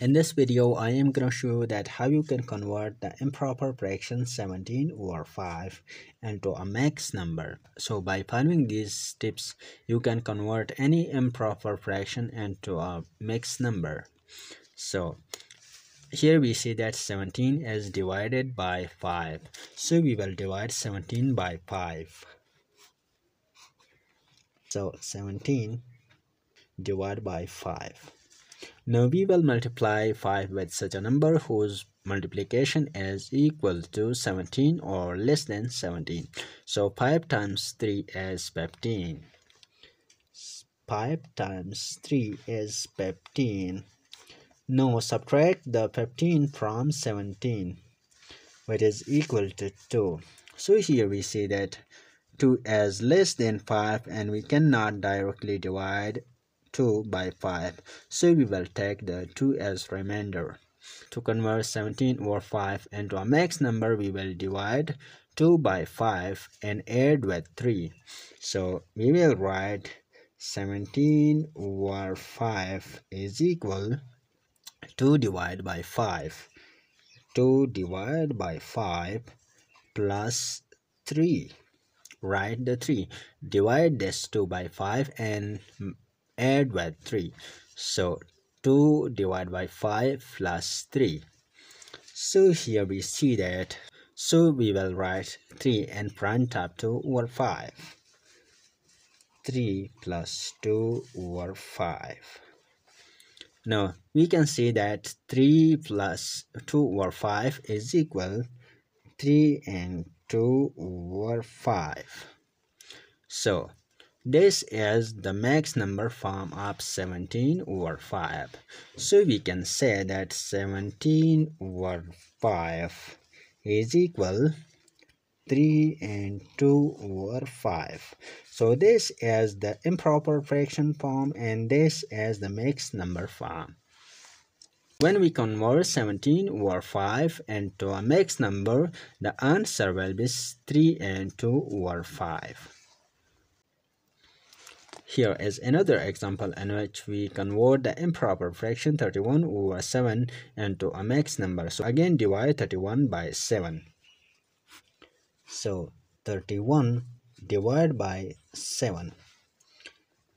In this video, I am going to show you that how you can convert the improper fraction 17 over 5 into a mixed number. So by following these tips, you can convert any improper fraction into a mixed number. So here we see that 17 is divided by 5. So we will divide 17 by 5. So 17 divided by 5. Now we will multiply 5 with such a number whose multiplication is equal to 17 or less than 17. So 5 times 3 is 15. 5 times 3 is 15. Now subtract the 15 from 17 which is equal to 2. So here we see that 2 is less than 5 and we cannot directly divide 2 by 5 so we will take the 2 as remainder. To convert 17 over 5 into a mixed number we will divide 2 by 5 and add with 3 so we will write 17 over 5 is equal 2 divided by 5 2 divided by 5 plus 3 write the 3 divide this 2 by 5 and add with 3 so 2 divided by 5 plus 3 so here we see that so we will write 3 in front of 2 over 5 3 plus 2 over 5 now we can see that 3 plus 2 over 5 is equal 3 and 2 over 5 so this is the mixed number form of 17 over 5. So we can say that 17 over 5 is equal 3 and 2 over 5. So this is the improper fraction form and this is the mixed number form. When we convert 17 over 5 into a mixed number, the answer will be 3 and 2 over 5. Here is another example in which we convert the improper fraction 31 over 7 into a mixed number. So again divide 31 by 7. So 31 divided by 7.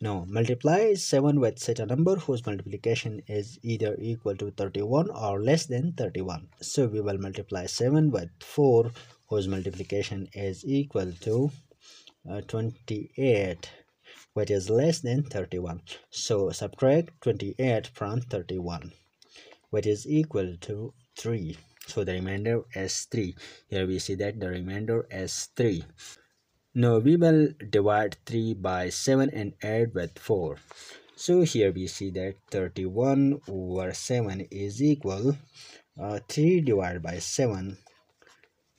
Now multiply 7 with such a number whose multiplication is either equal to 31 or less than 31. So we will multiply 7 with 4 whose multiplication is equal to uh, 28 which is less than 31 so subtract 28 from 31 which is equal to 3 so the remainder is 3 here we see that the remainder is 3 now we will divide 3 by 7 and add with 4 so here we see that 31 over 7 is equal uh, 3 divided by 7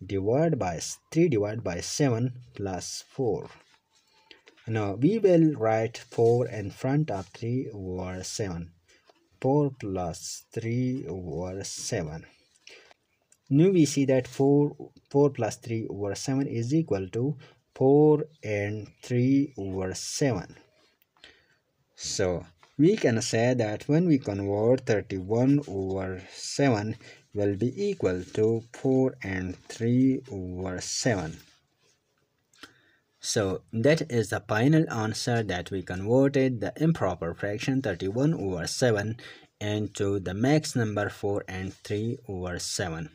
divided by 3 divided by 7 plus 4 now we will write 4 in front of 3 over 7. 4 plus 3 over 7. Now we see that 4, 4 plus 3 over 7 is equal to 4 and 3 over 7. So we can say that when we convert 31 over 7 will be equal to 4 and 3 over 7. So that is the final answer that we converted the improper fraction 31 over 7 into the mixed number 4 and 3 over 7.